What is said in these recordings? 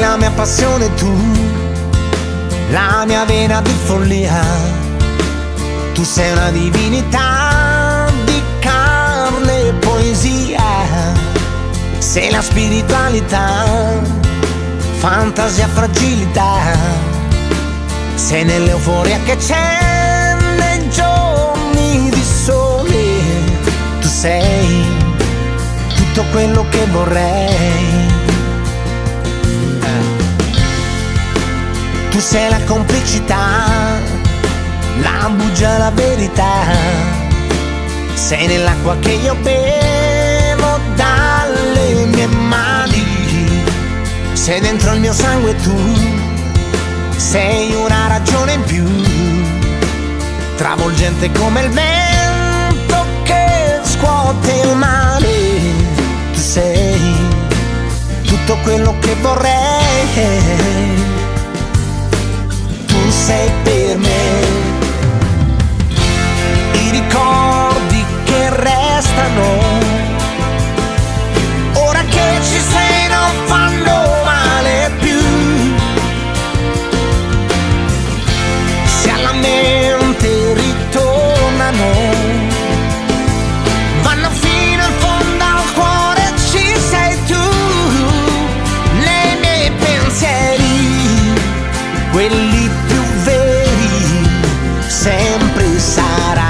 la mia passione tu, la mia vena di follia. Tu sei una divinità di carne e poesia. Sei la spiritualità, fantasia, fragilità. Sei nell'euforia che c'è nei giorni di sole. Tu sei tutto quello che vorrei. Tu sei la complicità, la bugia, la verità. Sei nell'acqua che io bevo dalle mie mani. Sei dentro il mio sangue tu, sei una ragione in più. Travolgente come il vento che scuote il mare. Tu sei tutto quello che vorrei quelli più veri, sempre sarai.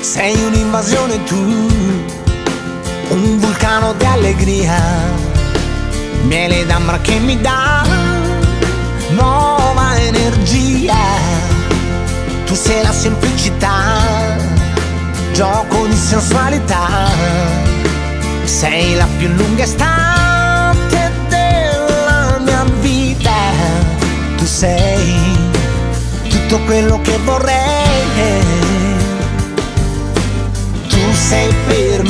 Sei un'invasione tu, un vulcano di allegria, miele d'ambra che mi dà nuova energia. Tu sei la semplicità, gioco di sensualità. Sei la più lunga estate della mia vita. Tu sei tutto quello che vorrei. Tu sei per